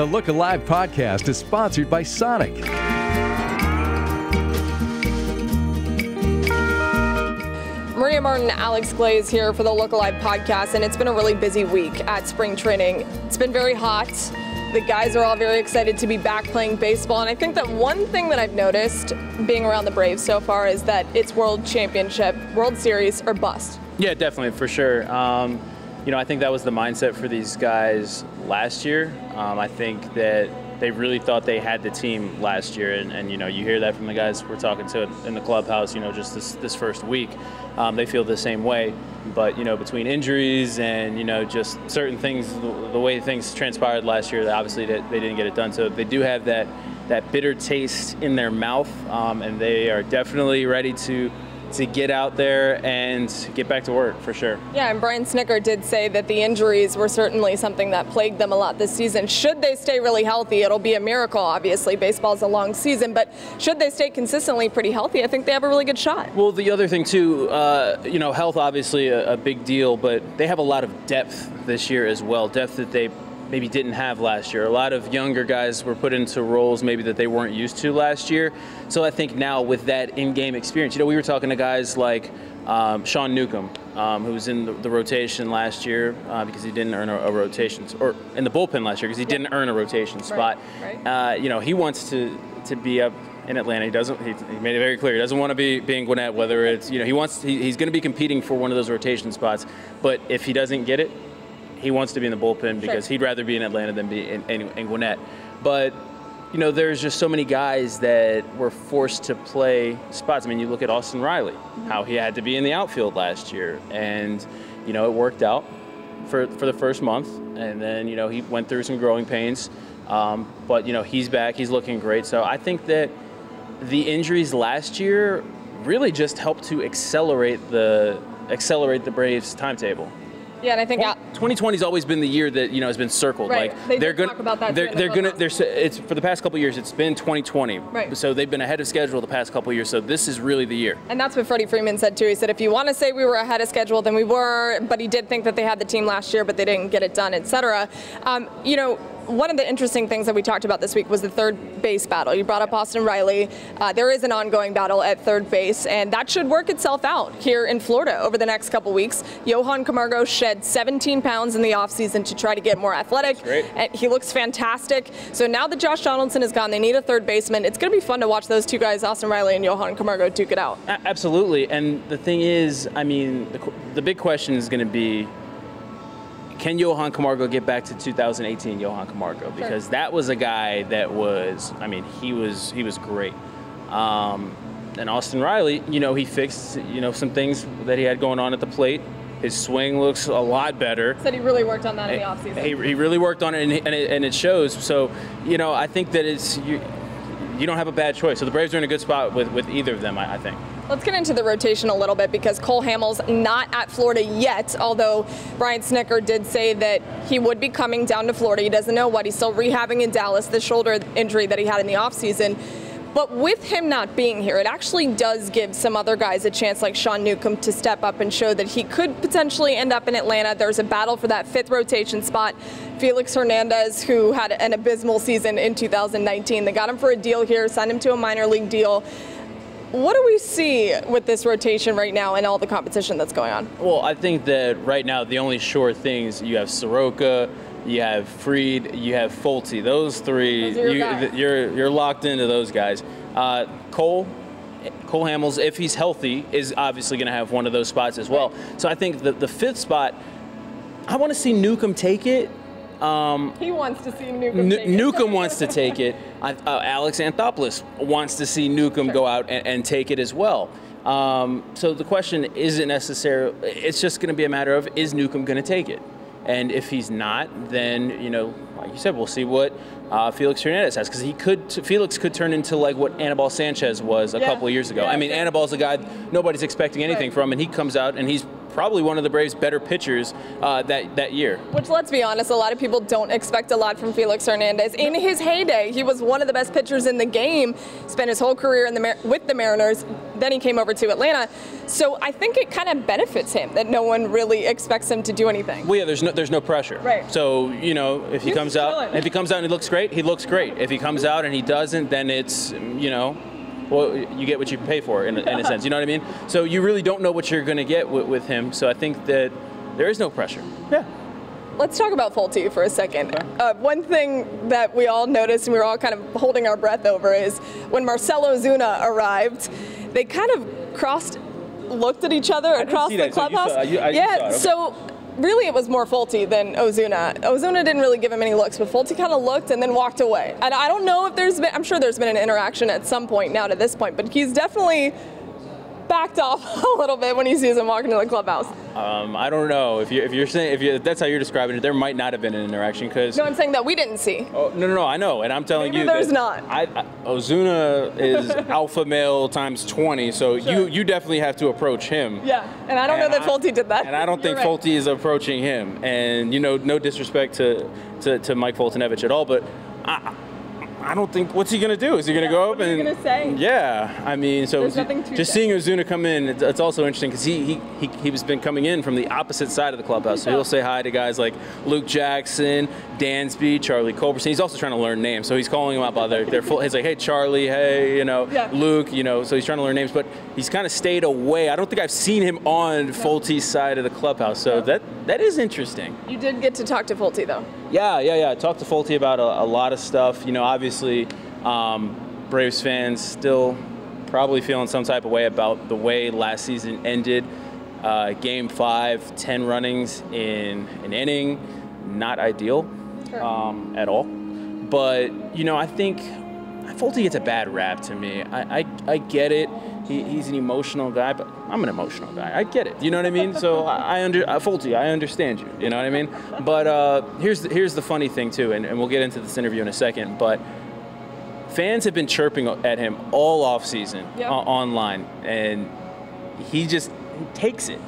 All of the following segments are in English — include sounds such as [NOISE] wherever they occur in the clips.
The Look Alive podcast is sponsored by Sonic. Maria Martin, Alex Glaze here for the Look Alive podcast, and it's been a really busy week at spring training. It's been very hot. The guys are all very excited to be back playing baseball, and I think that one thing that I've noticed being around the Braves so far is that it's World Championship, World Series, or bust. Yeah, definitely, for sure. Um, you know, I think that was the mindset for these guys last year. Um, I think that they really thought they had the team last year, and, and, you know, you hear that from the guys we're talking to in the clubhouse. You know, just this this first week, um, they feel the same way. But you know, between injuries and you know just certain things, the, the way things transpired last year, obviously they, they didn't get it done. So they do have that that bitter taste in their mouth, um, and they are definitely ready to to get out there and get back to work for sure. Yeah, and Brian Snitker did say that the injuries were certainly something that plagued them a lot this season. Should they stay really healthy, it'll be a miracle, obviously. Baseball's a long season, but should they stay consistently pretty healthy, I think they have a really good shot. Well, the other thing, too, uh, you know, health obviously a, a big deal, but they have a lot of depth this year as well. Depth that they maybe didn't have last year. A lot of younger guys were put into roles maybe that they weren't used to last year. So I think now with that in-game experience, you know, we were talking to guys like um, Sean Newcomb, um, who was in the, the rotation last year uh, because he didn't earn a, a, rotation, or in the bullpen last year because he didn't earn a rotation spot. Right. Right. Uh, you know, he wants to to be up in Atlanta. He doesn't. He, he, made it very clear. He doesn't want to be being Gwinnett. Whether it's you know he wants he, he's going to be competing for one of those rotation spots. But if he doesn't get it, he wants to be in the bullpen because sure. he'd rather be in Atlanta than be in, in, in Gwinnett. But you know, there's just so many guys that were forced to play spots. I mean, you look at Austin Riley, mm-hmm. how he had to be in the outfield last year, and you know, it worked out for for the first month, and then you know he went through some growing pains, um, but you know he's back, he's looking great. So I think that the injuries last year really just helped to accelerate the accelerate the Braves timetable. Yeah, and I think 2020 has always been the year that you know has been circled. Right. Like they they're going to talk about that. They're, they're gonna. They're. It's for the past couple years. It's been 2020. Right. So they've been ahead of schedule the past couple years. So this is really the year. And that's what Freddie Freeman said too. He said if you want to say we were ahead of schedule, then we were. But he did think that they had the team last year, but they didn't get it done, etc. Um, you know, one of the interesting things that we talked about this week was the third base battle. You brought up Austin Riley. Uh, there is an ongoing battle at third base, and that should work itself out here in Florida over the next couple weeks. Johan Camargo shed 17 pounds in the offseason to try to get more athletic. And he looks fantastic. So now that Josh Donaldson is gone, they need a third baseman. It's going to be fun to watch those two guys, Austin Riley and Johan Camargo, duke it out. Absolutely. And the thing is, I mean, the, the big question is going to be can Johan Camargo get back to 2018 Johan Camargo? Because sure. that was a guy that was, I mean, he was he was great. Um, and Austin Riley, you know, he fixed you know some things that he had going on at the plate. His swing looks a lot better. Said he really worked on that in the offseason. He, he really worked on it and, and it, and it shows. So, you know, I think that it's you, you don't have a bad choice. So the Braves are in a good spot with, with either of them, I, I think. Let's get into the rotation a little bit because Cole Hamels not at Florida yet, although Brian Snitker did say that he would be coming down to Florida. He doesn't know what. He's still rehabbing in Dallas, the shoulder injury that he had in the offseason. But with him not being here, it actually does give some other guys a chance, like Sean Newcomb, to step up and show that he could potentially end up in Atlanta. There's a battle for that fifth rotation spot. Felix Hernandez, who had an abysmal season in 2019, they got him for a deal here, signed him to a minor league deal. What do we see with this rotation right now and all the competition that's going on? Well, I think that right now the only sure things you have Soroka, you have Fried, you have Folty. Those three, those you, are you're you're locked into those guys. Uh, Cole. Cole Hamels, if he's healthy, is obviously going to have one of those spots as well. So I think the, the fifth spot, I want to see Newcomb take it um, he wants to see Newcomb. N- Newcomb wants to take it. [LAUGHS] Uh, Alex Anthopoulos wants to see Newcomb sure. go out and, and, take it as well. Um, so the question isn't necessarily. It's just going to be a matter of is Newcomb going to take it, and if he's not, then you know, like you said, we'll see what uh, Felix Hernandez has because he could. Felix could turn into like what Anibal Sanchez was a yeah. couple of years ago. Yeah, I mean. Anibal's a guy nobody's expecting anything right. from, and he comes out and he's probably one of the Braves' better pitchers uh, that that year. Which, let's be honest, a lot of people don't expect a lot from Felix Hernandez. In his heyday, he was one of the best pitchers in the game. Spent his whole career in the Mar- with the Mariners. Then he came over to Atlanta. So I think it kind of benefits him that no one really expects him to do anything. Well, yeah, there's no there's no pressure. Right. So you know, if he He's comes out, if he comes out and he looks great, he looks great. If he comes out and he doesn't, then it's you know. Well, you get what you pay for in, a- in a sense. You know what I mean? So you really don't know what you're going to get with, with him. So I think that there is no pressure. Yeah. Let's talk about Folty for a second. Uh, one thing that we all noticed and we were all kind of holding our breath over is when Marcell Ozuna arrived, they kind of crossed, looked at each other across the that, so you clubhouse. saw- you- yeah, saw okay. so really it was more Folty than Ozuna. Ozuna didn't really give him any looks, but Folty kind of looked and then walked away. And I don't know if there's been, I'm sure there's been an interaction at some point now to this point, but he's definitely backed off [LAUGHS] a little bit when he sees him walking to the clubhouse. Um, I don't know if you if you're saying if, you, if that's how you're describing it, there might not have been an interaction because. No, I'm saying that we didn't see. Oh, no, no, no, I know, and I'm telling Maybe you. there's not. I, I, Ozuna is [LAUGHS] alpha male times 20, so you you definitely have to approach him. Yeah, and I don't know that I- Folty did that. And I don't think right. Folty is approaching him. And you know, no disrespect to to, to Mike Foltynewicz at all, but I I don't think what's he gonna do? Is he gonna Yeah, go what up he and gonna say? Yeah, I mean, so There's nothing to just say. seeing Ozuna come in, it's, it's also interesting because he, he he he was been coming in from the opposite side of the clubhouse. So he'll say hi to guys like Luke Jackson, Dansby, Charlie Culberson. He's also trying to learn names, so he's calling them out by their their full. He's like, hey Charlie, hey, you know, Yeah. Luke, you know. So he's trying to learn names, but he's kind of stayed away. I don't think I've seen him on Folty's side of the clubhouse. So that that is interesting. You did get to talk to Folty though. Yeah, yeah, yeah. Talked to Folty about a, a lot of stuff. You know, obviously, um, Braves fans still probably feeling some type of way about the way last season ended. Uh, game five, 10 runnings in an inning, not ideal um, at all. But, you know, I think Folty gets a bad rap to me. I, I, I get it. He, he's an emotional guy, but I'm an emotional guy. I get it. You know what I mean? So I, I under uh, Folty, I understand you. You know what I mean? But uh, here's the, here's the funny thing too, and, and we'll get into this interview in a second. But fans have been chirping at him all off season Yeah. online, and he just takes it.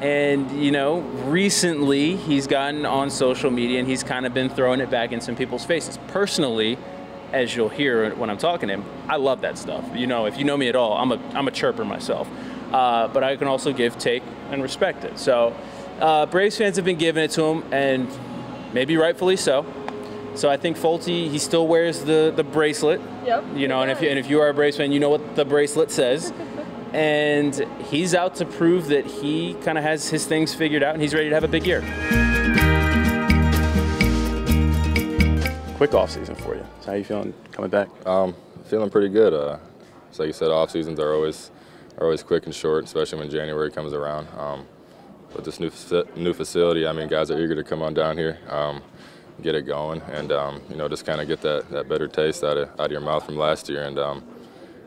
And you know, recently he's gotten on social media and he's kind of been throwing it back in some people's faces. Personally, as you'll hear when I'm talking to him, I love that stuff. You know, if you know me at all, I'm a I'm a chirper myself. Uh, but I can also give, take, and respect it. So uh, Braves fans have been giving it to him, and maybe rightfully so. So I think Folty, he still wears the, the bracelet. Yep, You know, and if you, and if you are a Braves fan, you know what the bracelet says. [LAUGHS] and he's out to prove that he kind of has his things figured out and he's ready to have a big year. Quick off season for you. So how you feeling coming back? Um, feeling pretty good. Uh, so like you said, off seasons are always are always quick and short, especially when January comes around. Um, but this new new facility, I mean, guys are eager to come on down here, um, get it going, and um, you know, just kind of get that, that better taste out of out of your mouth from last year, and um,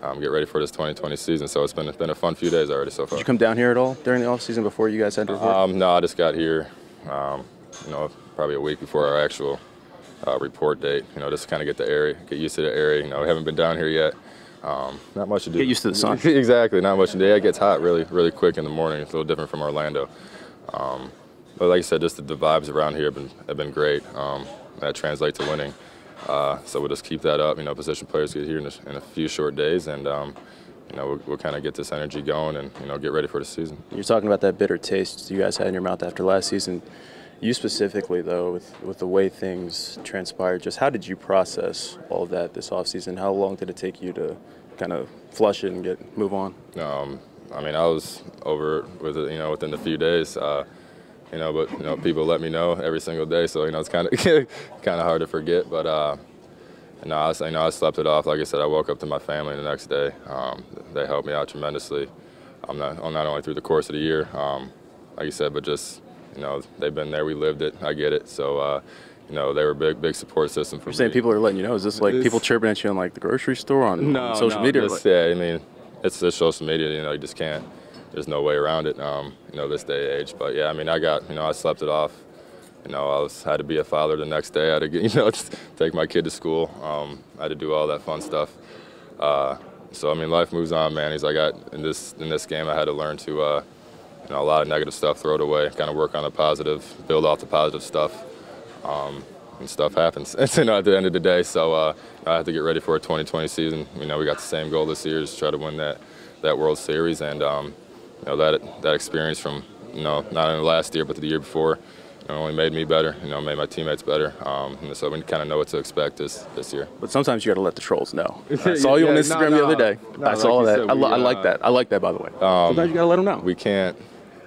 um, get ready for this 2020 season. So it's been it's been a fun few days already so far. Did you come down here at all during the off season before you guys had to? Um, no, I just got here, um, you know, probably a week before our actual uh, report date. You know, just kind of get the area, get used to the area. You know, we haven't been down here yet. Um, not much to do. Get used to the sun. [LAUGHS] exactly, not much to do. It gets hot really, really quick in the morning. It's a little different from Orlando. Um, but like I said, just the, the vibes around here have been have been great. Um, that translates to winning. Uh, so we'll just keep that up. You know, position players get here in a, in a few short days, and um, you know, we'll, we'll kind of get this energy going and you know get ready for the season. You're talking about that bitter taste you guys had in your mouth after last season. You specifically, though, with, with the way things transpired, just how did you process all of that this offseason? How long did it take you to kind of flush it and get move on? Um, I mean, I was over with it, you know, within a few days. Uh, you know, but you know, people let me know every single day, so you know, it's kind of [LAUGHS] kind of hard to forget. But uh, you know, I, you know, I slept it off. Like I said, I woke up to my family the next day. Um, they helped me out tremendously. I'm not, not only through the course of the year, um, like you said, but just you know, they've been there. We lived it. I get it. So. Uh, you know, they were a big, big support system for You're me. saying people are letting you know. Is this like This- people chirping at you on like the grocery store on, no, on social no, media? just- Like- yeah, I mean, it's just social media. You know, you just can't. There's no way around it. Um, you know, this day age. But yeah, I mean, I got. You know, I slept it off. You know, I was had to be a father the next day. I had to get, [LAUGHS] you know, take my kid to school. Um, I had to do all that fun stuff. Uh, so I mean, life moves on, man. He's like, I got in this in this game, I had to learn to, uh, you know, a lot of negative stuff, throw it away, kind of work on the positive, build off the positive stuff. Um, and stuff happens. [LAUGHS] you know, at the end of the day, so uh, I have to get ready for a 2020 season. You know, we got the same goal this year, is try to win that that World Series, and um, you know that that experience from you know not only last year but the year before you know, only made me better. You know, made my teammates better. Um, and so we kind of know what to expect this this year. But sometimes you got to let the trolls know. [LAUGHS] I saw you yeah, on Instagram no, no, the other day. No, I saw like that. Said, I, we, I, like uh, that. I like that, by the way. Um, sometimes you got to let them know. We can't.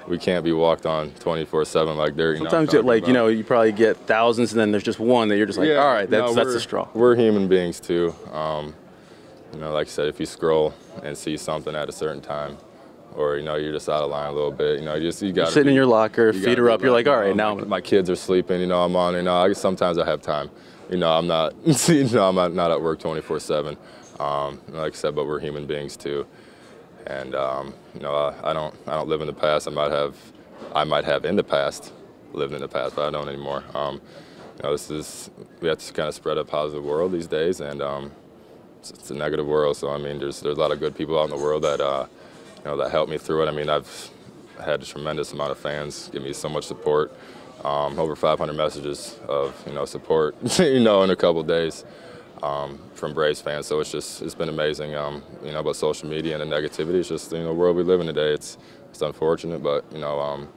We can't be walked on 24/7 like they're. Sometimes, you like about. you know, you probably get thousands, and then there's just one that you're just like, yeah, all right, that's that's a straw. We're human beings too. Um, you know, like I said, if you scroll and see something at a certain time, or you know you're just out of line a little bit. You know, you just you got sitting be, in your locker, you feet are up. You're like, all right, now my, my, kids are sleeping. You know, I'm on. You know, I, sometimes I have time. You know, I'm not. [LAUGHS] you know, I'm not, not at work 24/7. Um, like I said, but we're human beings too, and um, you know, I, I, don't I don't live in the past. I might have I might have in the past lived in the past, but I don't anymore. Um, you know, this is we have to kind of spread a positive world these days, and um, it's, it's, a negative world. So I mean, there's there's a lot of good people out in the world that. Uh, you know, that helped me through it. I mean, I've had a tremendous amount of fans give me so much support. Um, over 500 messages of you know support, [LAUGHS] you know, in a couple days um, from Braves fans. So it's just it's been amazing. Um, you know, about social media and the negativity. It's just you know the world we live in today. It's it's unfortunate, but you know um,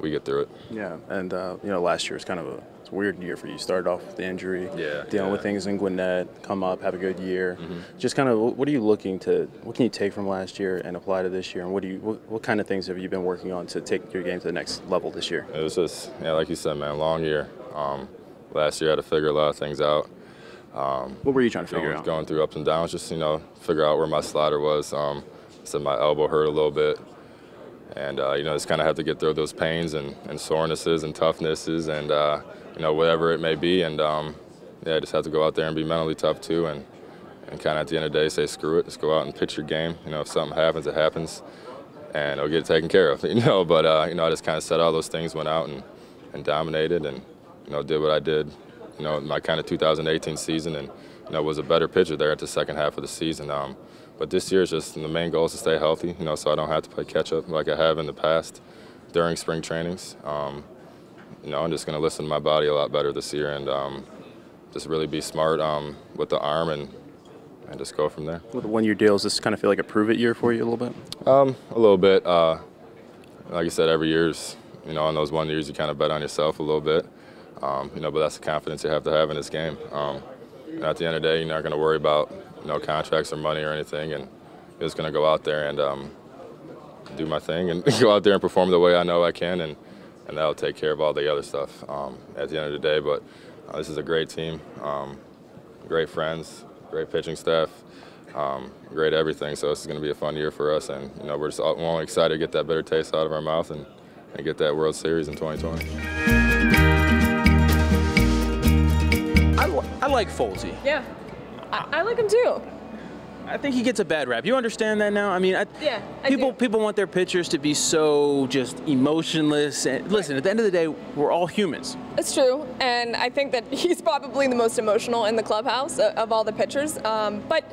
we get through it. Yeah, and uh, you know last year was kind of a it's a weird year for you. Started off with the injury, yeah, dealing yeah. with things in Gwinnett, come up, have a good year. Mm-hmm. Just kind of, what are you looking to? What can you take from last year and apply to this year? And what do you, what, what kind of things have you been working on to take your game to the next level this year? It was just, yeah, like you said, man, long year. Um, last year I had to figure a lot of things out. Um, what were you trying to figure going, out? Going through ups and downs, just you know, figure out where my slider was. Um, said my elbow hurt a little bit and uh, you know just kind of have to get through those pains and, and sorenesses and toughnesses and uh, you know whatever it may be and um, yeah I just have to go out there and be mentally tough too and and kind of at the end of the day say screw it just go out and pitch your game you know if something happens it happens and it'll get taken care of [LAUGHS] you know but uh, you know I just kind of said all those things went out and, and dominated and you know did what I did you know my kind of 2018 season and you know was a better pitcher there at the second half of the season um, but this year is just the main goal is to stay healthy, you know, so I don't have to play catch up like I have in the past during spring trainings. Um, you know, I'm just going to listen to my body a lot better this year and um, just really be smart um, with the arm and and just go from there. With the one-year deal, does this kind of feel like a prove-it year for you a little bit? Um, a little bit. Uh, like I said, every year's, you know, on those one years, you kind of bet on yourself a little bit. Um, you know, but that's the confidence you have to have in this game. Um, at the end of the day, you're not going to worry about no contracts or money or anything, and I'm just going to go out there and um, do my thing and [LAUGHS] go out there and perform the way I know I can, and, and that'll take care of all the other stuff um, at the end of the day. But uh, this is a great team, um, great friends, great pitching staff, um, great everything. So this is going to be a fun year for us, and you know we're just all, we're only excited to get that bitter taste out of our mouth and, and get that World Series in 2020. I, I like Folty. Yeah. I, I like him too. I think he gets a bad rap. You understand that now? I mean, I, yeah, I people do. people want their pitchers to be so just emotionless. And listen, at the end of the day, we're all humans. It's true, and I think that [LAUGHS] he's probably the most emotional in the clubhouse of all the pitchers. Um, but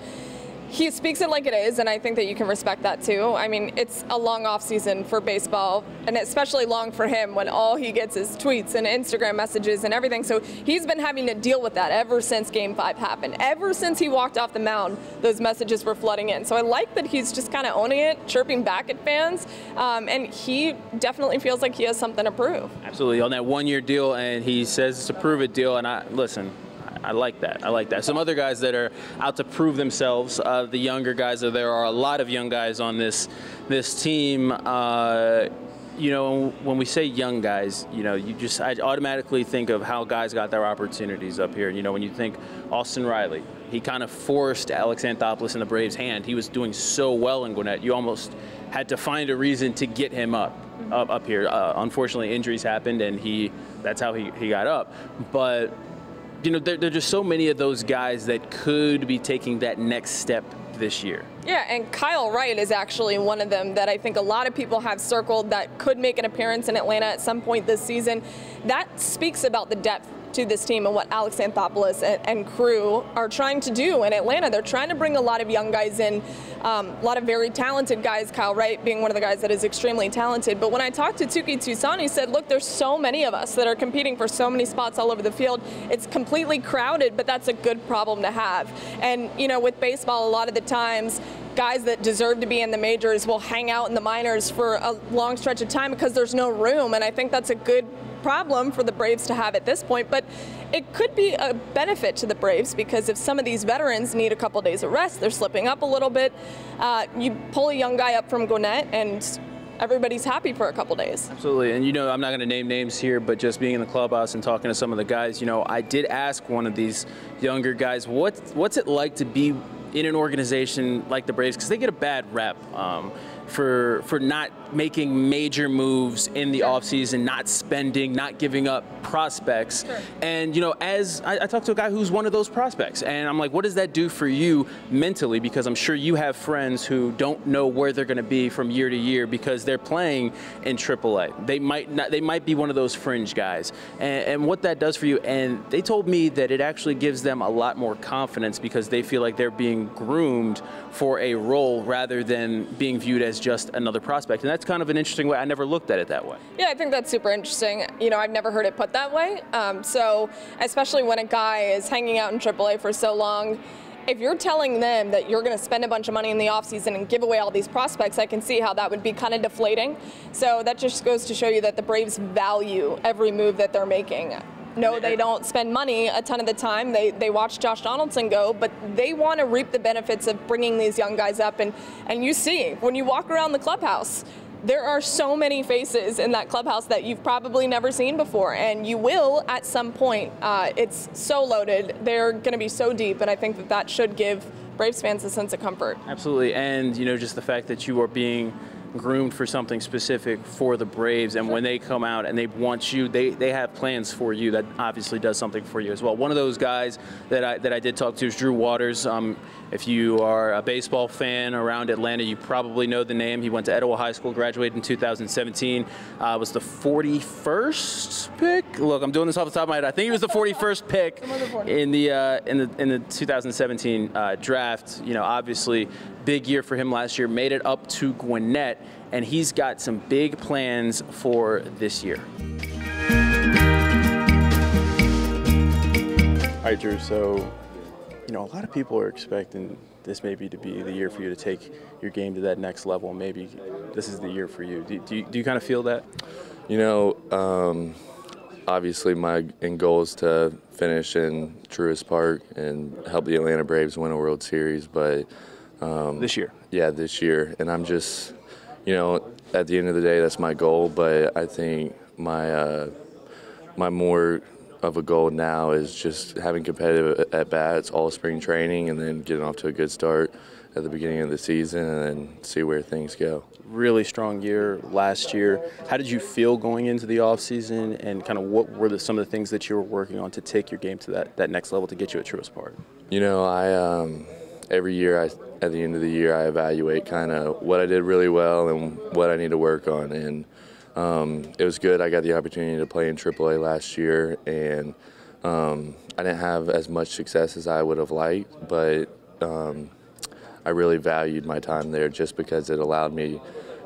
he speaks it like it is, and I think that you can respect that too. I mean, it's a long off season for baseball, and especially long for him when all he gets is tweets and Instagram messages and everything. So he's been having to deal with that ever since Game Five happened. Ever since he walked off the mound, those messages were flooding in. So I like that he's just kind of owning it, chirping back at fans, um, and he definitely feels like he has something to prove. Absolutely, on that one-year deal, and he says it's a prove it deal. And I listen. I like that. I like that. Some other guys that are out to prove themselves. Uh, the younger guys. There are a lot of young guys on this this team. Uh, you know, when we say young guys, you know, you just I automatically think of how guys got their opportunities up here. You know, when you think Austin Riley, he kind of forced Alex Anthopoulos in the Braves' hand. He was doing so well in Gwinnett. You almost had to find a reason to get him up up, up here. Uh, unfortunately, injuries happened, and he that's how he, he got up. But you know, there, there are just so many of those guys that could be taking that next step this year. Yeah, and Kyle Wright is actually one of them that I think a lot of people have circled that could make an appearance in Atlanta at some point this season. That speaks about the depth to this team and what Alex Anthopoulos and, and crew are trying to do in Atlanta. They're trying to bring a lot of young guys in, um, a lot of very talented guys. Kyle Wright being one of the guys that is extremely talented. But when I talked to Touki Toussaint, he said, "Look, there's so many of us that are competing for so many spots all over the field. It's completely crowded, but that's a good problem to have." And you know, with baseball, a lot of the times guys that deserve to be in the majors will hang out in the minors for a long stretch of time because there's no room. And I think that's a good problem for the Braves to have at this point. But it could be a benefit to the Braves because if some of these veterans need a couple days of rest, they're slipping up a little bit. Uh, you pull a young guy up from Gwinnett and everybody's happy for a couple days. Absolutely. And you know, I'm not going to name names here, but just being in the clubhouse and talking to some of the guys, you know, I did ask one of these younger guys, what what's it like to be in an organization like the Braves because they get a bad rep um, for for not making major moves in the offseason, not spending, not giving up prospects. Sure. And, you know, as I, I talked to a guy who's one of those prospects, and I'm like, what does that do for you mentally? Because I'm sure you have friends who don't know where they're going to be from year to year because they're playing in AAA. They might not, they might be one of those fringe guys. And, and what that does for you, and they told me that it actually gives them a lot more confidence because they feel like they're being groomed for a role rather than being viewed as just another prospect. And that's kind of an interesting way. I never looked at it that way. Yeah, I think that's super interesting. You know, I've never heard it put that way. Um, so, especially when a guy is hanging out in AAA for so long, if you're telling them that you're going to spend a bunch of money in the offseason and give away all these prospects, I can see how that would be kind of deflating. So that just goes to show you that the Braves value every move that they're making. No, they don't spend money a ton of the time. They, they watch Josh Donaldson go, but they want to reap the benefits of bringing these young guys up. And, and you see, when you walk around the clubhouse, there are so many faces in that clubhouse that you've probably never seen before, and you will at some point. Uh, it's so loaded; they're going to be so deep, and I think that that should give Braves fans a sense of comfort. Absolutely, and you know, just the fact that you are being groomed for something specific for the Braves, and when they come out and they want you, they, they have plans for you. That obviously does something for you as well. One of those guys that I that I did talk to is Drew Waters. Um, if you are a baseball fan around Atlanta, you probably know the name. He went to Etowah High School, graduated in 2017, uh, was the 41st pick. Look, I'm doing this off the top of my head. I think he was the 41st pick in the uh, in the in the 2017 uh, draft. You know, obviously, big year for him last year. Made it up to Gwinnett, and he's got some big plans for this year. All right, Drew. So you know, a lot of people are expecting this maybe to be the year for you to take your game to that next level. Maybe this is the year for you. Do, do, you, do you kind of feel that? You know, um, obviously my end goal is to finish in Truist Park and help the Atlanta Braves win a World Series. But um, this year, yeah, this year, and I'm just, you know, at the end of the day, that's my goal. But I think my uh, my more of a goal now is just having competitive at bats all spring training and then getting off to a good start at the beginning of the season and then see where things go. Really strong year last year. How did you feel going into the offseason and kind of what were the, some of the things that you were working on to take your game to that, that next level to get you at Truist Park? You know, I um, every year I, at the end of the year I evaluate kind of what I did really well and what I need to work on and um, it was good. I got the opportunity to play in AAA last year, and um, I didn't have as much success as I would have liked, but um, I really valued my time there just because it allowed me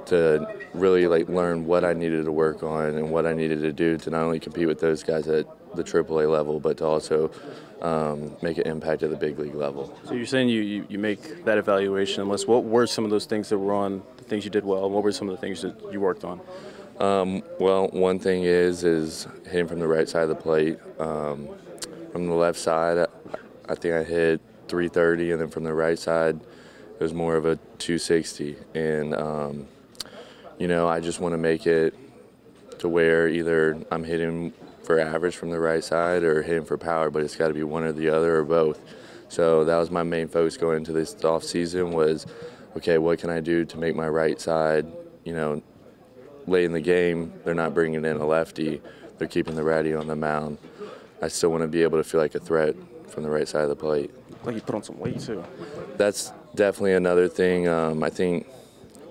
to really like learn what I needed to work on and what I needed to do to not only compete with those guys at the AAA level, but to also um, make an impact at the big league level. So you're saying you, you, you make that evaluation list. What were some of those things that were on the things you did well? And what were some of the things that you worked on? Um, well, one thing is is hitting from the right side of the plate. Um, from the left side, I, I think I hit 330, and then from the right side, it was more of a 260. And um, you know, I just want to make it to where either I'm hitting for average from the right side or hitting for power, but it's got to be one or the other or both. So that was my main focus going into this off season was, okay, what can I do to make my right side, you know, late in the game, they're not bringing in a lefty. They're keeping the righty on the mound. I still want to be able to feel like a threat from the right side of the plate. Like you put on some weight too. That's definitely another thing. Um, I think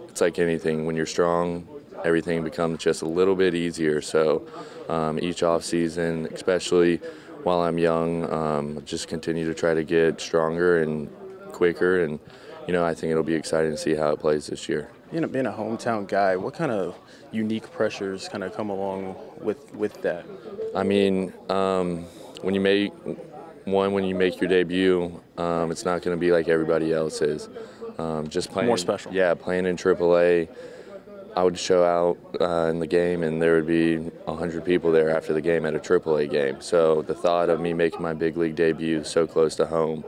it's like anything. When you're strong, everything becomes just a little bit easier. So um, each offseason, especially while I'm young, um, just continue to try to get stronger and quicker. And, you know, I think it'll be exciting to see how it plays this year. You know, being a hometown guy, what kind of unique pressures kind of come along with, with that? I mean, um, when you make one, when you make your debut, um, it's not going to be like everybody else is. Um, just playing more special. Yeah, playing in AAA. I would show out uh, in the game, and there would be 100 people there after the game at a AAA game. So the thought of me making my big league debut so close to home,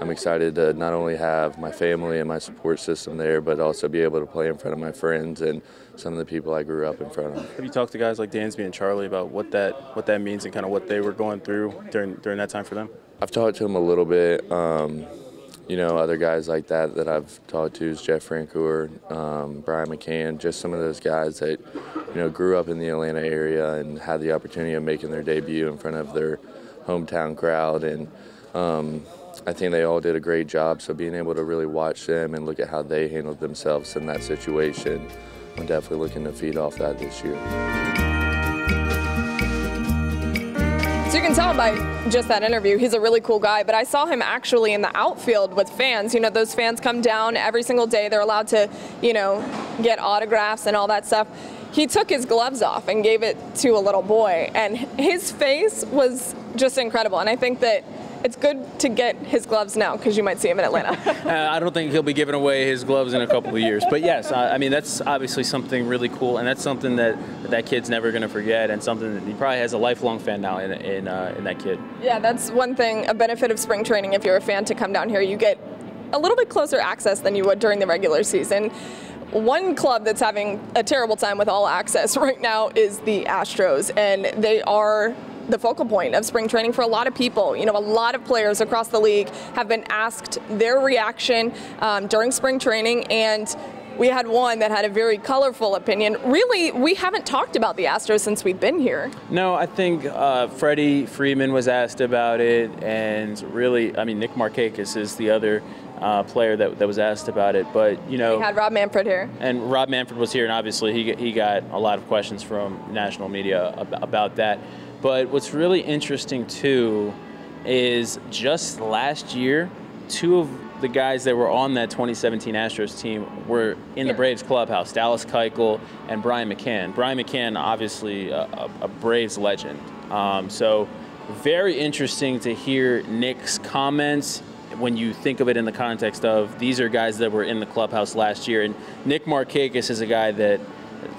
I'm excited to not only have my family and my support system there, but also be able to play in front of my friends and some of the people I grew up in front of. Have you talked to guys like Dansby and Charlie about what that what that means and kind of what they were going through during during that time for them? I've talked to them a little bit. Um, you know, other guys like that that I've talked to is Jeff Francoeur, um, Brian McCann, just some of those guys that, you know, grew up in the Atlanta area and had the opportunity of making their debut in front of their hometown crowd. And um, I think they all did a great job. So being able to really watch them and look at how they handled themselves in that situation, I'm definitely looking to feed off that this year. Can tell by just that interview, he's a really cool guy. But I saw him actually in the outfield with fans. You know, those fans come down every single day. They're allowed to, you know, get autographs and all that stuff. He took his gloves off and gave it to a little boy, and his face was just incredible. And I think that it's good to get his gloves now because you might see him in Atlanta. [LAUGHS] uh, I don't think he'll be giving away his gloves in a couple of years. But yes, I, I mean that's obviously something really cool, and that's something that that kid's never going to forget, and something that he probably has a lifelong fan now in in, uh, in that kid. Yeah, that's one thing. A benefit of spring training, if you're a fan to come down here, you get a little bit closer access than you would during the regular season. One club that's having a terrible time with all access [LAUGHS] right now is the Astros, and they are the focal point of spring training for a lot of people. You know, a lot of players across the league have been asked their reaction um, during spring training, and we had one that had a very colorful opinion. Really, we haven't talked about the Astros since we've been here. No, I think uh, Freddie Freeman was asked about it, and really, I mean, Nick Markakis is the other uh, player that, that was asked about it. But you know, we had Rob Manfred here, and Rob Manfred was here, and obviously he he got a lot of questions from national media about, about that. But what's really interesting too is just last year, two of the guys that were on that 2017 Astros team were in the Braves clubhouse Dallas Keuchel and Brian McCann. Brian McCann, obviously a, a Braves legend. Um, so, very interesting to hear Nick's comments when you think of it in the context of these are guys that were in the clubhouse last year. And Nick Markakis is a guy that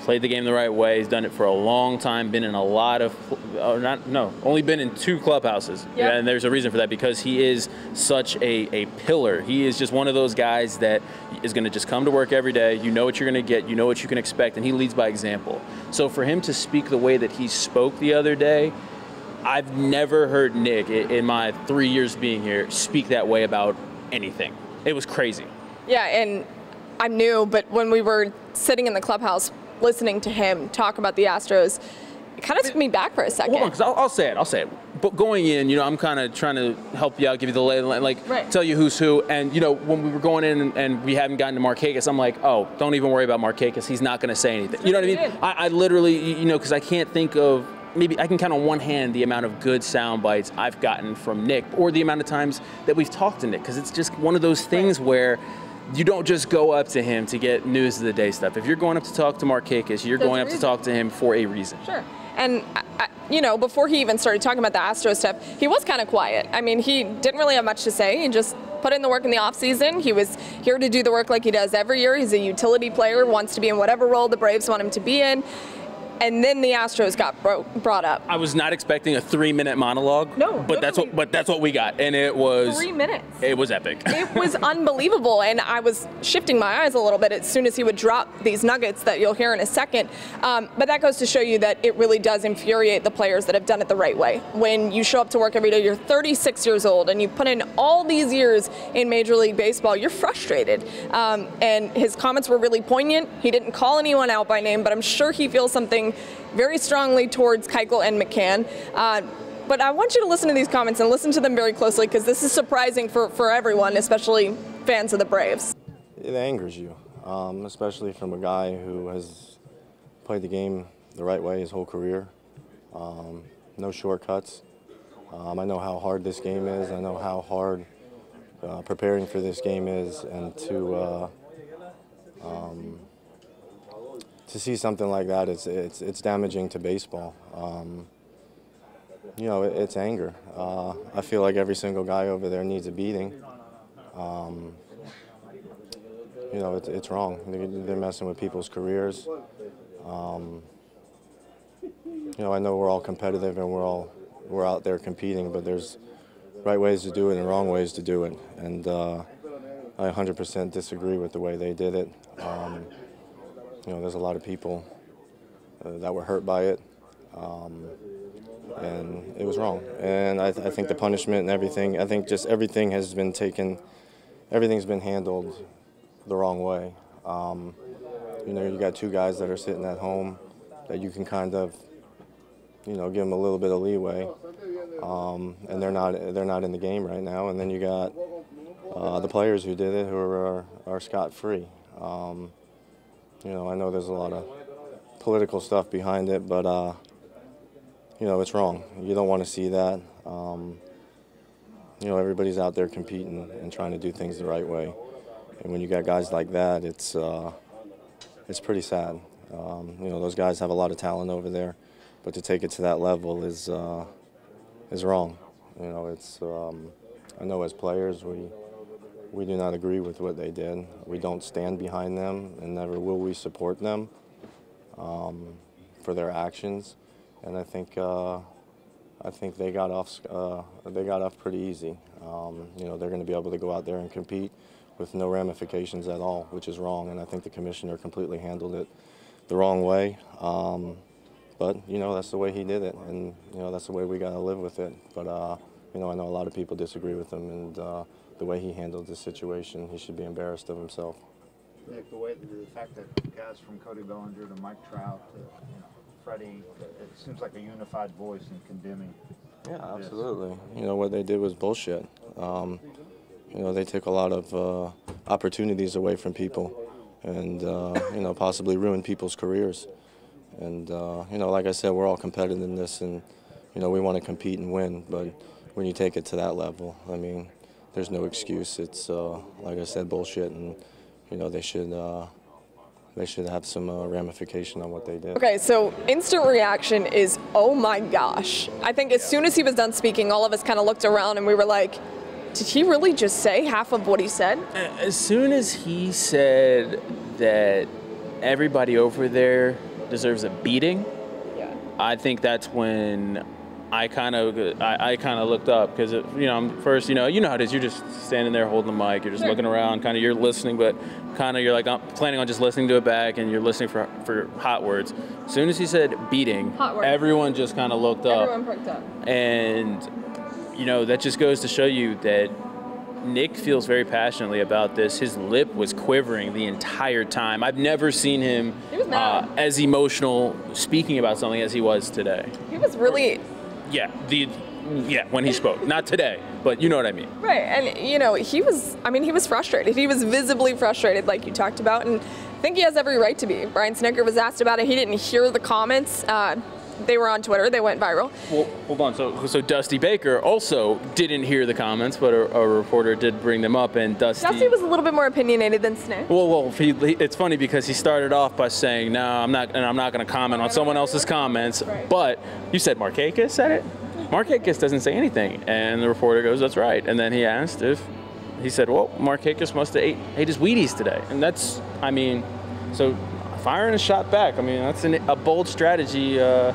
played the game the right way. He's done it for a long time. Been in a lot of, or not no, only been in two clubhouses. Yep. Yeah, and there's a reason for that because he is such a, a pillar. He is just one of those guys that is going to just come to work every day. You know what you're going to get. You know what you can expect, and he leads by example. So for him to speak the way that he spoke the other day. I've never heard Nick in my three years being here speak that way about anything. It was crazy. Yeah, and I'm new, but when we were sitting in the clubhouse listening to him talk about the Astros, it kind of took me back for a second. Hold on, because I'll, I'll, say it. I'll say it. But going in, you know, I'm kind of trying to help you out, give you the lay, like right. tell you who's who. And you know, when we were going in and, and we hadn't gotten to Markakis, I'm like, oh, don't even worry about Markakis. He's not going to say anything. You know what I mean? I, I literally, you know, because I can't think of maybe I can count on one hand the amount of good sound bites I've gotten from Nick, or the amount of times that we've talked to Nick, because it's just one of those things right. where you don't just go up to him to get news of the day stuff. If you're going up to talk to Markakis, you're There's going up to talk to him for a reason. Sure. And I, you know, before he even started talking about the Astro stuff, he was kind of quiet. I mean, he didn't really have much to say. He just put in the work in the offseason. He was here to do the work like he does every year. He's a utility player, wants to be in whatever role the Braves want him to be in and then the Astros got bro- brought up. I was not expecting a three-minute monologue. No, but that's what but that's what we got, and it was three minutes. It was epic. It was [LAUGHS] unbelievable, and I was shifting my eyes a little bit as soon as he would drop these nuggets that you'll hear in a second. Um, but that goes to show you that it really does infuriate the players that have done it the right way. When you show up to work every day, you're 36 years old, and you put in all these years in Major League Baseball. You're frustrated, um, and his comments were really poignant. He didn't call anyone out by name, but I'm sure he feels something very strongly towards Keuchel and McCann. Uh, but I want you to listen to these comments and listen to them very closely because this is surprising for, for everyone, especially fans of the Braves. It angers you, um, especially from a guy who has played the game the right way his whole career. Um, no shortcuts. Um, I know how hard this game is. I know how hard uh, preparing for this game is, and to uh, um, to see something like that, it's it's it's damaging to baseball. Um, you know, it, it's anger. Uh, I feel like every single guy over there needs a beating. Um, you know, it's, it's wrong. They're, they're messing with people's careers. Um, you know, I know we're all competitive and we're all we're out there competing, but there's right ways to do it and wrong ways to do it. And uh, I 100% disagree with the way they did it. You know, there's a lot of people uh, that were hurt by it, um, and it was wrong. And I, th- I think the punishment and everything, I think just everything has been taken, everything's been handled the wrong way. Um, you know, you got two guys that are sitting at home that you can kind of, you know, give them a little bit of leeway, um, and they're not they're not in the game right now. And then you got uh, the players who did it who are are scot free. Um, you know, I know there's a lot of political stuff behind it, but uh, you know, it's wrong. You don't want to see that. Um, you know, everybody's out there competing and trying to do things the right way. And when you got guys like that, it's uh, it's pretty sad. Um, you know, those guys have a lot of talent over there, but to take it to that level is uh, is wrong. You know, it's um, I know as players we we do not agree with what they did. We don't stand behind them, and never will we support them um, for their actions. And I think uh, I think they got off uh, they got off pretty easy. Um, you know, they're going to be able to go out there and compete with no ramifications at all, which is wrong. And I think the commissioner completely handled it the wrong way. Um, but you know, that's the way he did it, and you know, that's the way we got to live with it. But uh, you know, I know a lot of people disagree with him, and uh, the way he handled the situation, he should be embarrassed of himself. Nick, the way the fact that guys from Cody Bellinger to Mike Trout to you know, Freddie, it seems like a unified voice in condemning. Yeah, absolutely. You know what they did was bullshit. Um, you know they took a lot of uh, opportunities away from people, and uh, you know possibly ruined people's careers. And uh, you know, like I said, we're all competitive in this, and you know we want to compete and win. But when you take it to that level, I mean, there's no excuse. It's uh, like I said, bullshit, and you know they should uh, they should have some uh, ramification on what they did. Okay, so instant reaction is, oh my gosh. I think as soon as he was done speaking, all of us kind of looked around and we were like, did he really just say half of what he said? As soon as he said that everybody over there deserves a beating, Yeah. I think that's when I kind of I, I kind of looked up because you know first you know you know how it is you're just standing there holding the mic you're just Sure. looking around kind of you're listening but kind of you're like I'm planning on just listening to it back and you're listening for for hot words. As soon as he said beating, everyone just kind of looked up Everyone perked up. and you know that just goes to show you that Nick feels very passionately about this. His lip was quivering the entire time. I've never seen him He was mad. uh, as emotional speaking about something as he was today. He was really Yeah, the yeah when he spoke, not today, but you know what I mean. Right, and you know, he was, I mean, he was frustrated. He was visibly frustrated, like you talked about, and I think he has every right to be. Brian Snitker was asked about it. He didn't hear the comments. Uh, they were on Twitter, they went viral. Well, hold on. So, so Dusty Baker also didn't hear the comments, but a, a reporter did bring them up, and Dusty. Dusty was a little bit more opinionated than Snick. Well, well, he, he, it's funny because he started off by saying, "No, I'm not, and I'm not going to comment on someone else's comments." Right. But you said Markakis said it. Markakis doesn't say anything, and the reporter goes, "That's right." And then he asked if he said, "Well, Markakis must have ate, ate his Wheaties today," and that's, I mean, so firing a shot back. I mean, that's an, a bold strategy. Uh,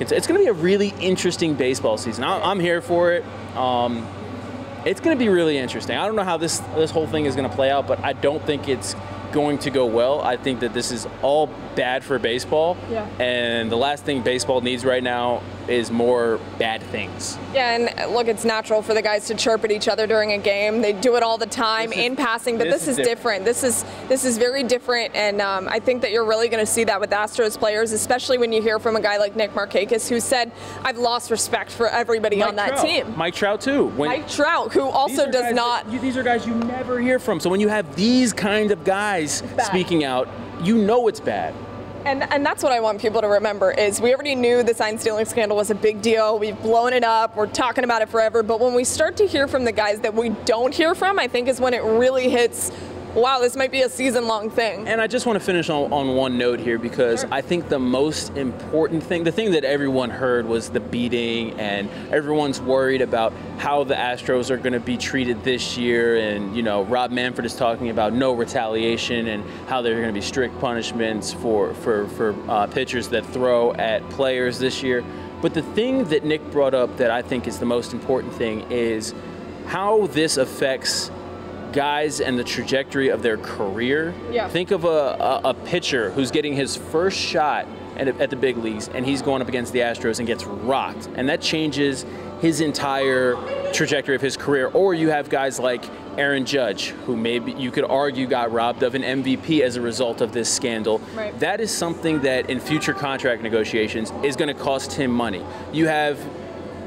it's it's going to be a really interesting baseball season. I, I'm here for it. Um, it's going to be really interesting. I don't know how this this whole thing is going to play out, but I don't think it's going to go well. I think that this is all bad for baseball. Yeah. And the last thing baseball needs right now is more bad things. Yeah, and look, it's natural for the guys to chirp at each other during a game. They do it all the time is- in passing, but this this, is is different. This is this is very different, and um, I think that you're really going to see that with Astros players, especially when you hear from a guy like Nick Markakis, who said, "I've lost respect for everybody on that Trout. team." Mike Trout too. When, Mike Trout, who also does not. that- these are guys you never hear from. So when you have these kind of guys speaking out, you know it's bad. And and that's what I want people to remember is we already knew the sign stealing scandal was a big deal. We've blown it up. We're talking about it forever. But when we start to hear from the guys that we don't hear from, I think is when it really hits wow, this might be a season long thing. And I just want to finish on, on one note here because sure. I think the most important thing, the thing that everyone heard was the beating, and everyone's worried about how the Astros are going to be treated this year. And, you know, Rob Manfred is talking about no retaliation and how there are going to be strict punishments for, for, for uh, pitchers that throw at players this year. But the thing that Nick brought up that I think is the most important thing is how this affects guys and the trajectory of their career. Yeah. Think of a, a, a pitcher who's getting his first shot at, at the big leagues and he's going up against the Astros and gets rocked. And that changes his entire trajectory of his career. Or you have guys like Aaron Judge, who maybe you could argue got robbed of an MVP as a result of this scandal. Right. That is something that in future contract negotiations is going to cost him money. You have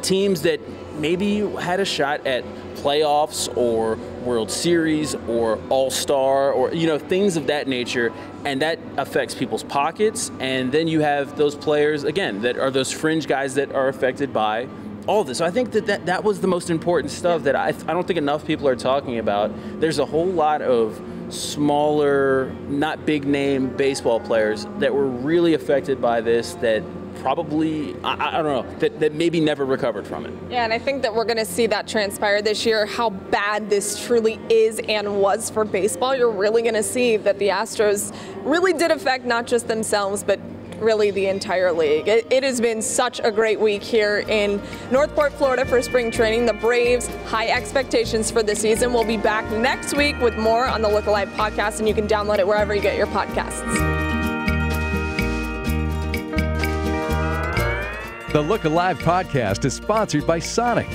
teams that maybe you had a shot at playoffs or World Series or All Star or you know things of that nature, and that affects people's pockets. And then you have those players again that are those fringe guys that are affected by all this. So I think that that, that was the most important stuff that I, I don't think enough people are talking about. There's a whole lot of smaller, not big name baseball players that were really affected by this that probably I, I, don't know that, that maybe never recovered from it. Yeah, and I think that we're going to see that transpire this year. How bad this truly is and was for baseball. You're really going to see that the Astros really did affect not just themselves, but really the entire league. It, it, has been such a great week here in North Port, Florida for spring training. The Braves, high expectations for the season. We'll be back next week with more on the Look Alive podcast, and you can download it wherever you get your podcasts. The Look Alive podcast is sponsored by Sonic.